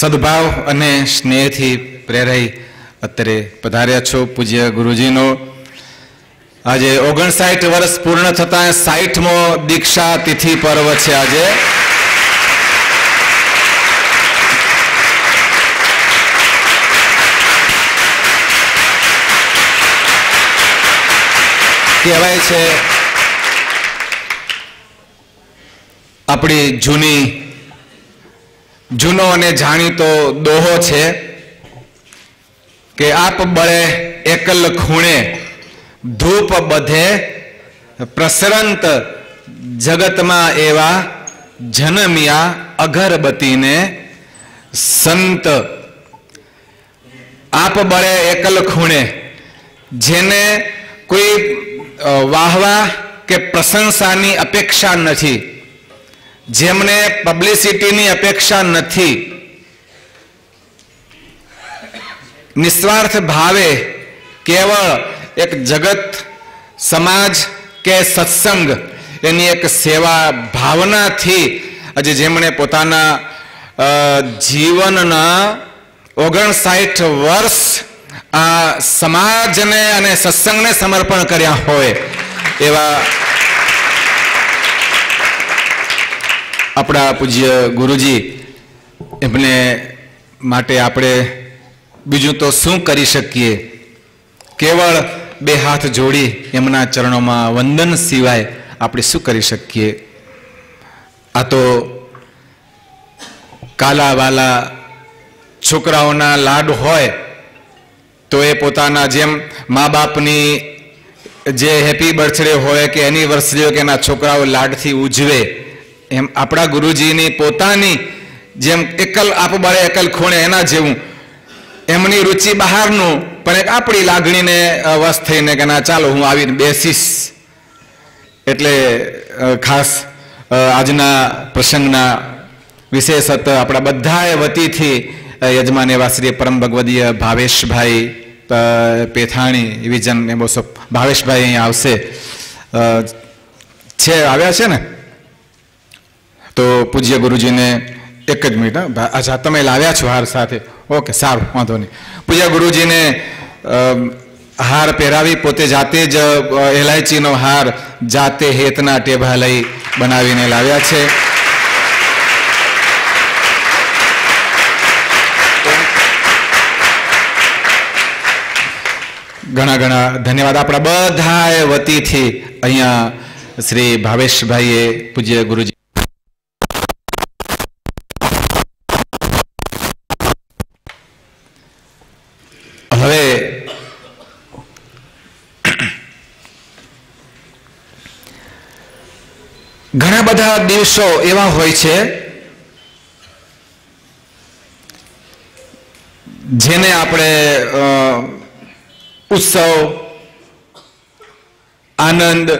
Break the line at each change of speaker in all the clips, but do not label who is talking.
સદભાવ અને સ્નેહથી પ્રેરાઈ અત્યારે પધાર્યા છો પૂજ્ય ગુરુજીનો. આજે ઓગણસાઠ વર્ષ પૂર્ણ થતા સાઠમો દીક્ષા તિથિ પર્વ છે આજે. કહેવાય છે, આપણી જૂની જૂનો અને જાણીતો દોહો છે કે આપ બળે એકલ ખૂણે ધૂપ બધે પ્રસરંત જગતમાં એવા જનમિયા અગરબતીને સંત. આપ બળે એકલ ખૂણે જેને કોઈ વાહવા કે પ્રશંસાની અપેક્ષા નથી. જેમને પબ્લિસિટીની અપેક્ષા નથી. નિસ્વાર્થ ભાવે કેવળ એક જગત, સમાજ કે સત્સંગ એની એક સેવા ભાવનાથી આજે જેમણે પોતાના જીવનના ઓગણસાઠ વર્ષ આ સમાજને અને સત્સંગને સમર્પણ કર્યા હોય એવા આપણા પૂજ્ય ગુરુજી, એમને માટે આપણે બીજું તો શું કરી શકીએ? કેવળ બે હાથ જોડી એમના ચરણોમાં વંદન સિવાય આપણે શું કરી શકીએ? આ તો કાલાવાલા છોકરાઓના લાડ હોય, તો એ પોતાના જેમ મા બાપની જે હેપી બર્થડે હોય કે એનિવર્સરી હોય કે એના છોકરાઓ લાડથી ઉજવે એમ આપણા ગુરુજીની પોતાની જેમ એકલ આપબાળે એકલ ખૂણે એના જેવું. એમની રુચિ બહારનું, પણ એક આપણી લાગણીને વશ થઈને કે ના, ચાલો હું આવીને બેસીશ. એટલે ખાસ આજના પ્રસંગના વિશેષત આપણા બધાએ વતીથી યજમાન એવા શ્રી પરમ ભગવદીય ભાવેશભાઈ પેથાણી પેથાણી જન એ બહુ સપ- ભાવેશભાઈ અહીંયા આવશે. છે, આવ્યા છે ને? તો પૂજ્ય ગુરુજીને એક જ મિનિટ અચ્છા, તમે લાવ્યા છો હાર સાથે? ઓકે, સારું, વાંધો નહીં. પૂજ્ય ગુરુજીને હાર પહેરાવી પોતે જાતે જ એલાયચીનો હાર જાતે હેતના ટેભા લઈ બનાવીને લાવ્યા છે. ઘણા ઘણા ધન્યવાદ. આપણા બધાએ વતીથી અહીંયા શ્રી ભાવેશભાઈએ પૂજ્ય ગુરુજી ઘણા બધા દિવસો એવા હોય છે જેને આપણે ઉત્સવ, આનંદ,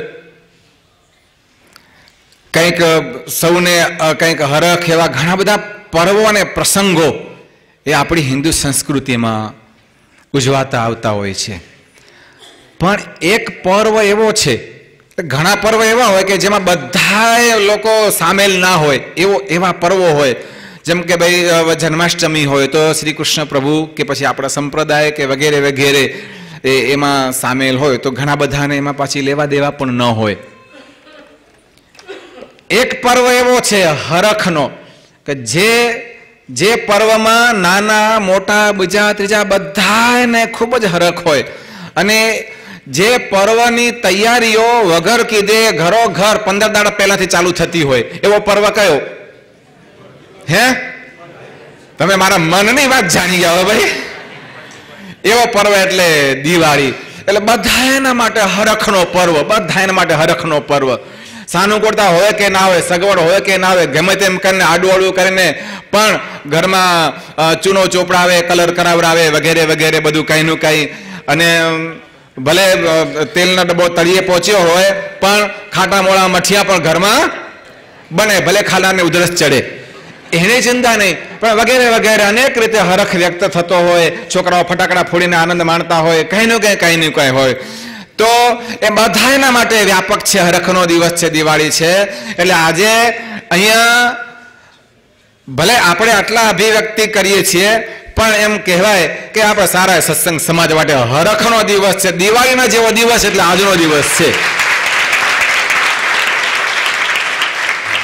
કંઈક સૌને કંઈક હરખ એવા ઘણા બધા પર્વો અને પ્રસંગો એ આપણી હિન્દુ સંસ્કૃતિમાં ઉજવાતા આવતા હોય છે. પણ એક પર્વ એવો છે ઘણા પર્વ એવા હોય કે જેમાં બધા લોકો સામેલ ના હોય, એવો, એવા પર્વો હોય. જેમ કે ભાઈ જન્માષ્ટમી હોય તો શ્રી કૃષ્ણ પ્રભુ કે પછી આપણા સંપ્રદાય કે વગેરે વગેરે, એ, એમાં સામેલ હોય. તો ઘણા બધાને એમાં પાછી લેવા દેવા પણ ન હોય. એક પર્વ એવો છે હરખનો કે જે જે પર્વમાં નાના, મોટા, બીજા, ત્રીજા બધાને ખૂબ જ હરખ હોય. અને જે પર્વની તૈયારીઓ વગર કીધે ઘરો ઘર પંદર દાડા પહેલાથી ચાલુ થતી હોય. એવો પર્વ કયો? હે? તમે મારા મનની વાત જાણી ગયા ભાઈ. એવો પર્વ એટલે દિવાળી. એટલે બધા એના માટે હરખનો પર્વ, બધા એના માટે હરખનો પર્વ. સાનુકૂળતા હોય કે ના હોય, સગવડ હોય કે ના હોય, ગમે તેમ કરીને આડું આડું કરીને પણ ઘરમાં ચૂનો ચોપડાવે, કલર કરાવડાવે, વગેરે વગેરે બધું કંઈ નું કંઈ. અને ભલે તેલના ડબ્બો તળિયે પહોંચ્યો હોય, પણ ખાટા મોળા મઠિયા પણ ઘરમાં બને, ભલે ખાડાને ઉધરસ ચડે. એની ચિંતા નહીં, પણ વગેરે વગેરે અનેક રીતે હરખ વ્યક્ત થતો હોય, છોકરાઓ ફટાકડા ફોડીને આનંદ માણતા હોય, કંઈ નું કંઈ કંઈ નું કંઈ હોય. તો એ બધા એના માટે વ્યાપક છે, હરખનો દિવસ છે, દિવાળી છે. એટલે આજે અહીંયા ભલે આપણે આટલા અભિવ્યક્તિ કરીએ છીએ પણ એમ કહેવાય કે આપણે સારા સત્સંગ સમાજ માટે હરખનો દિવસ છે. દિવાળીનો જેવો દિવસ એટલે આજનો દિવસ છે.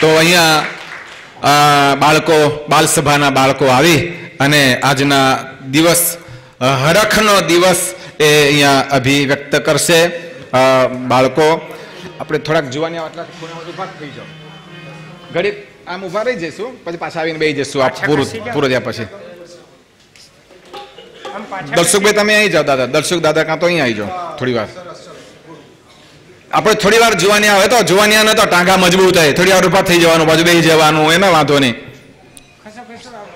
તો અહીંયા બાળકો બાલસભાના બાળકો આવી અને આજના દિવસ હરખનો દિવસ એ અહીંયા અભિવ્યક્ત કરશે. બાળકો આપણે થોડાક જોવાની આટલા ખૂણામાં ઊભા થઈ જાઓ. ઘડી આમ ઊભા રહી જઈશું પછી પાછા આવીને બેસી જઈશું. આ પૂરું પૂરું થયા પાછા. દર્શકભાઈ તમે અહીં જાઓ દાદા. દર્શક દાદા કાં તો અહીં આવી જાઓ થોડી વાર. આપણે થોડી વાર જોવાની આવે તો જોવાની આવે તો ટાંગા મજબૂત થાય થોડી વાર ઊભા થઈ જવાનું બાજુ બેસી જવાનું એમાં વાંધો નહીં.
સખી ખસો આવો.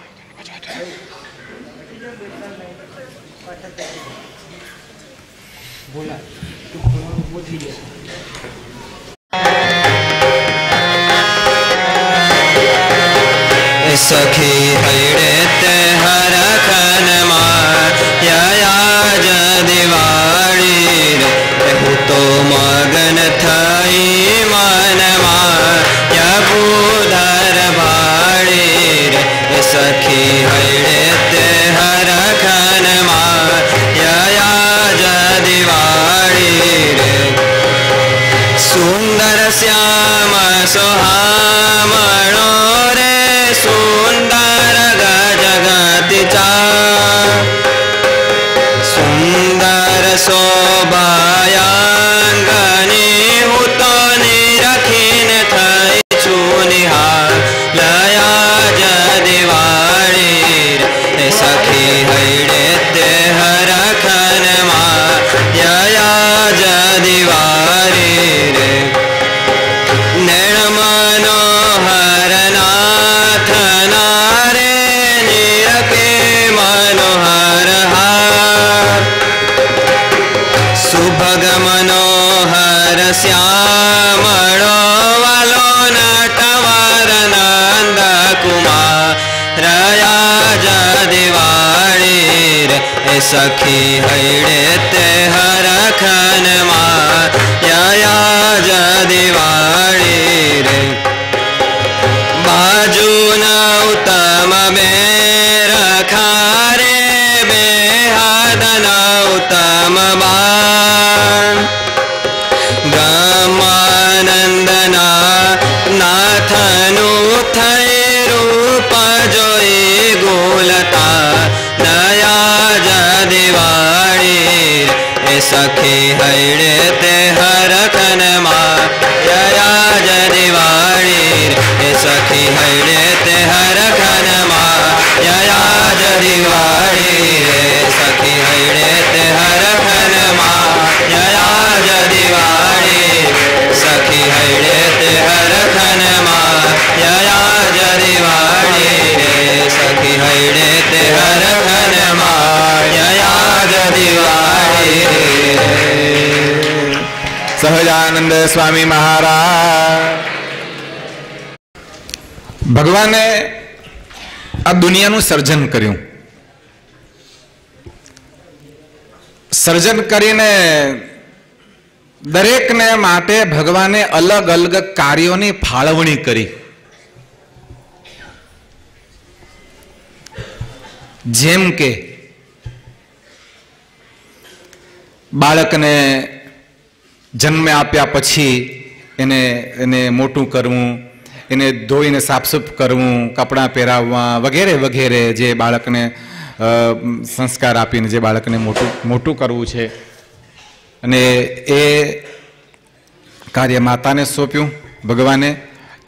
સખી મગન થઈ એ સખી હૈડે
સહજાનંદ સ્વામી મહારાજ. ભગવાને આ દુનિયાનું સર્જન કર્યું. સર્જન કરીને દરેકને માટે ભગવાને અલગ અલગ કાર્યોની ફાળવણી કરી. જેમ કે બાળકને જન્મ આપ્યા પછી એને એને મોટું કરવું, એને ધોઈને સાફસૂફ કરવું, કપડાં પહેરાવવા, વગેરે વગેરે જે બાળકને સંસ્કાર આપીને જે બાળકને મોટું મોટું કરવું છે. અને એ કાર્ય માતાને સોંપ્યું, ભગવાને.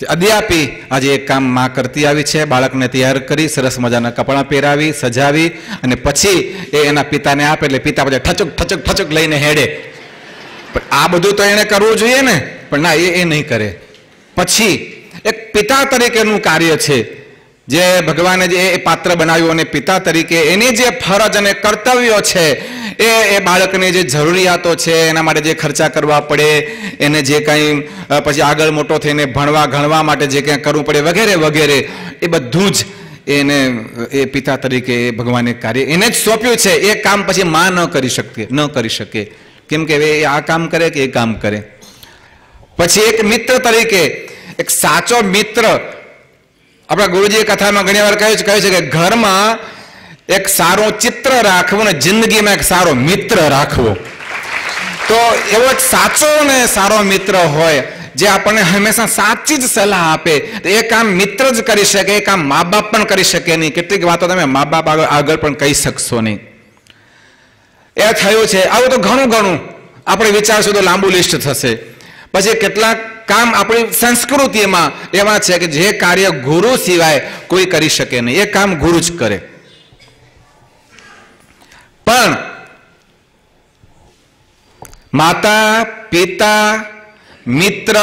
અદ્યાપી આજે એક કામમાં કરતી આવી છે, બાળકને તૈયાર કરી, સરસ મજાના કપડાં પહેરાવી, સજાવી અને પછી એ એના પિતાને આપે એટલે પિતા પછી ઠચક ઠચક ઠચક લઈને હેડે. પણ આ બધું તો એણે કરવું જોઈએ ને. પણ ના, એ એ નહીં કરે. પછી એક પિતા તરીકેનું કાર્ય છે. જે ભગવાને જે એ પાત્ર બનાવ્યું અને પિતા તરીકે એની જે ફરજ અને કર્તવ્યો છે, એ એ બાળકની જે જરૂરિયાતો છે, એના માટે જે ખર્ચા કરવા પડે, એને જે કંઈ પછી આગળ મોટો થઈને ભણવા, ગણવા માટે જે કંઈ કરવું પડે વગેરે વગેરે, એ બધું જ એને, એ પિતા તરીકે એ ભગવાને કાર્ય એને જ સોંપ્યું છે. એ કામ પછી માં ન કરી શકીએ ન કરી શકે. કેમ કે એ આ કામ કરે કે એ કામ કરે. પછી એક મિત્ર તરીકે, એક સાચો મિત્ર, આપણા ગુરુજીએ કથામાં ઘણી વાર કહ્યું છે કહ્યું છે કે ઘરમાં એક સારું ચિત્ર રાખવું અને જિંદગીમાં એક સારો મિત્ર રાખવો. તો એવો એક સાચો ને સારો મિત્ર હોય, જે આપણને હંમેશા સાચી જ સલાહ આપે. એ કામ મિત્ર જ કરી શકે, એ કામ મા બાપ પણ કરી શકે નહીં. કેટલીક વાતો તમે મા બાપ આગળ પણ કહી શકશો નહીં. એ થયું છે. આવું તો ઘણું ઘણું. આપણે વિચારશું તો લાંબુ લિસ્ટ થશે. પછી કેટલાક કામ આપણી સંસ્કૃતિમાં એવા છે કે જે કાર્ય ગુરુ સિવાય કોઈ કરી શકે નહીં. એ કામ ગુરુ જ કરે. પણ માતા, પિતા, મિત્ર,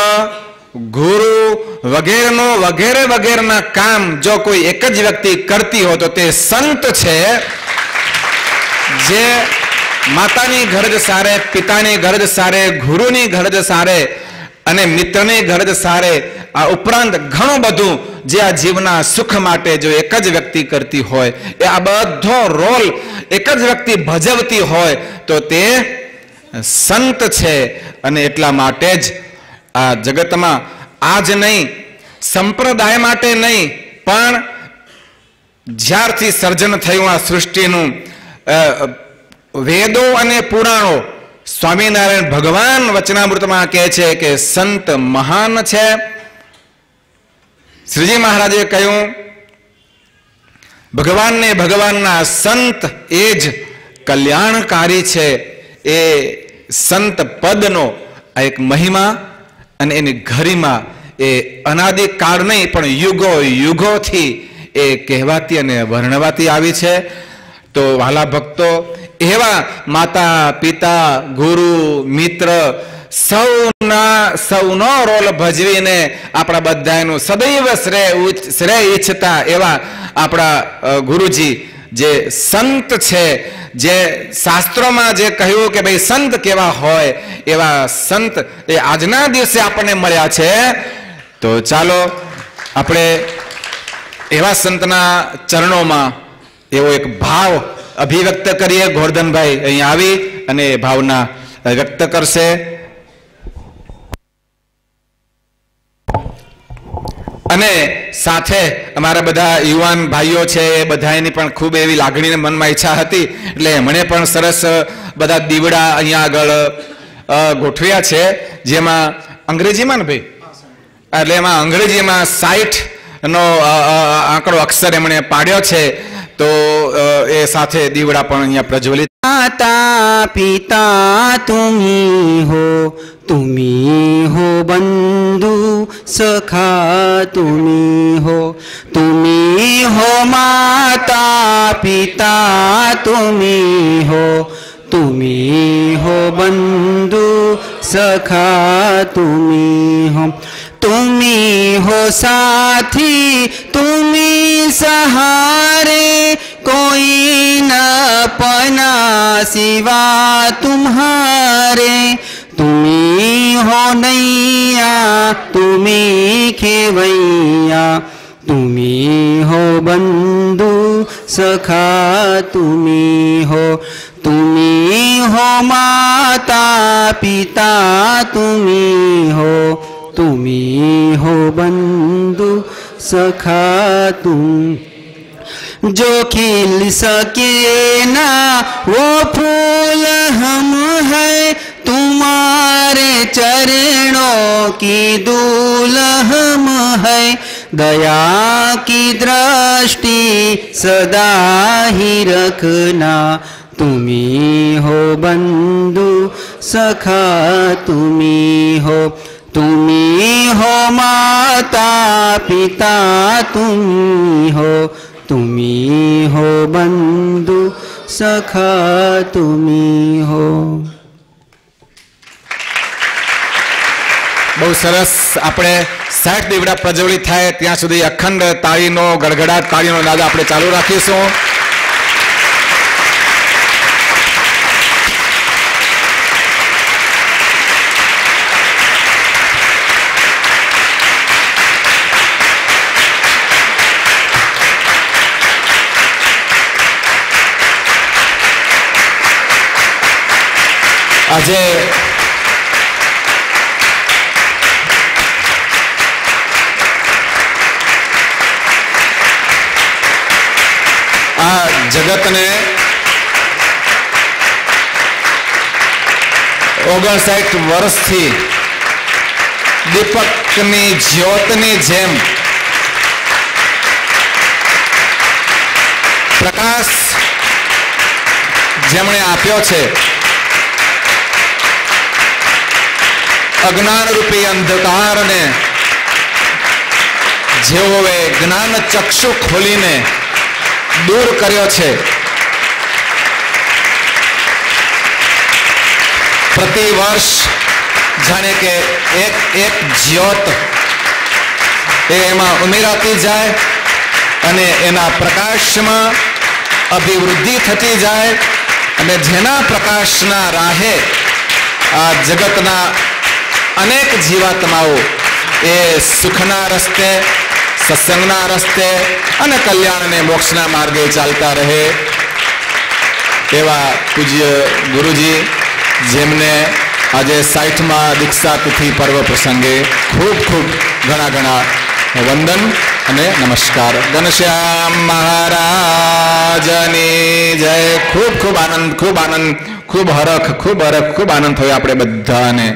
ગુરુ વગેરેનો વગેરે વગેરેના કામ જો કોઈ એક જ વ્યક્તિ કરતી હોય તો તે સંત છે. જે માતાની ગરજ સારે, પિતાની ગરજ સારે, ગુરુની ગરજ સારે અને મિત્રની ગરજ સારે, આ ઉપરાંત ઘણું બધું જે આ જીવના સુખ માટે જો એક જ વ્યક્તિ કરતી હોય, એ આ બધો રોલ એક જ વ્યક્તિ ભજવતી હોય, તો તે સંત છે. અને એટલા માટે જ આ જગતમાં આજ નહીં, સંપ્રદાય માટે નહીં, પણ જ્યારથી સર્જન થયું આ સૃષ્ટિનું વેદો અને પુરાણો સ્વામિનારાયણ ભગવાન વચનામૃતમાં કહે છે કે સંત મહાન છે. શ્રીજી મહારાજે કહ્યું, ભગવાનને ભગવાનના સંત એ જ કલ્યાણકારી છે. એ સંત પદનો આ એક મહિમા અને એની ઘરીમાં એ અનાદિકાળ નહીં, પણ યુગો યુગોથી એ કહેવાતી અને વર્ણવાતી આવી છે. તો વાલા ભક્તો એવા માતા, પિતા, ગુરુ, મિત્ર, સૌના, સૌનો રોલ ભજવીને આપણા બધાનું સદૈવ શ્રેય શ્રેય ઈચ્છતા એવા આપણા ગુરુજી જે સંત છે, જે શાસ્ત્રોમાં જે કહ્યું કે ભાઈ સંત કેવા હોય એવા સંત એ આજના દિવસે આપણને મળ્યા છે. તો ચાલો આપણે એવા સંતના ચરણોમાં એવો એક ભાવ અભિવ્યક્ત કરીએ, ગોરધનભાઈ અહીં આવી અને ભાવના વ્યક્ત કરશે. અને સાથે અમારા બધા યુવાન ભાઈઓ છે, એ બધાની પણ ખૂબ એવી લાગણીને મનમાં ઈચ્છા હતી, એટલે મને પણ સરસ બધા દીવડા અહીંયા આગળ ગોઠવ્યા છે. જેમાં અંગ્રેજીમાં ને ભાઈ? એટલે એમાં અંગ્રેજીમાં સાઠ નો આંકડો અક્ષર એમણે પાડ્યો છે. તો એ સાથે દીવડા પણ અહીંયા પ્રજ્વલિત
माता पिता तुम्ही हो तुम्ही हो बंधू सखा तुम्ही हो तुम्ही हो माता पिता तुम्ही हो तुम्ही हो बंधू सखा तुम्ही हो तुम्ही हो साथी तुम्ही सहारे कोई न पना सिवा तुम्हारे। तुम्ही हो नैया, तुम्ही खेवैया तुम्ही हो बंधू सखा, तुम्ही हो। तुम्ही हो माता पिता, तुम्ही हो। तुम्ही हो बंधु सखा, तुम जो खिल सके ना, वो फूल हम है। तुम्हारे चरणों की दूल हम है। दया की दृष्टि सदा ही रखना। तुम्ही हो बंधु सखा तुम्ही हो तुम्ही हो माता पिता तुम्ही हो। তুমি হো বন্ধু সখা তুমি হো
બહુ સરસ આપણે સાઠ દીવડા પ્રજ્વલિત થાય, ત્યાં સુધી અખંડ તાળીનો ગડગડાટ, તાળીનો નાદ આપણે ચાલુ રાખીશું. આજે આ જગતને ઓગણસાઠ વર્ષથી દીપકની જ્યોતની જેમ પ્રકાશ જેમણે આપ્યો છે. અજ્ઞાન રૂપી અંધકારને જેઓએ જ્ઞાન ચક્ષુ ખોલીને દૂર કર્યો છે. પ્રતિ વર્ષ જાણે કે એક એક જ્યોત એમાં ઉમેરાતી જાય અને એના પ્રકાશમાં અભિવૃદ્ધિ થતી જાય અને જેના પ્રકાશના રાહે આ જગતના અનેક જીવાત્માઓ એ સુખના રસ્તે સત્સંગના રસ્તે અને કલ્યાણ અને મોક્ષના માર્ગે ચાલતા રહે એવા પૂજ્ય ગુરુજી જેમને આજે સાઠમાં દીક્ષા તિથિ પર્વ પ્રસંગે ખૂબ ખૂબ ઘણા ઘણા વંદન અને નમસ્કાર ઘનશ્યામ મહારાજની જય ખૂબ ખૂબ આનંદ ખૂબ આનંદ ખૂબ હરખ ખૂબ હરખ ખૂબ આનંદ થયો આપણે બધાને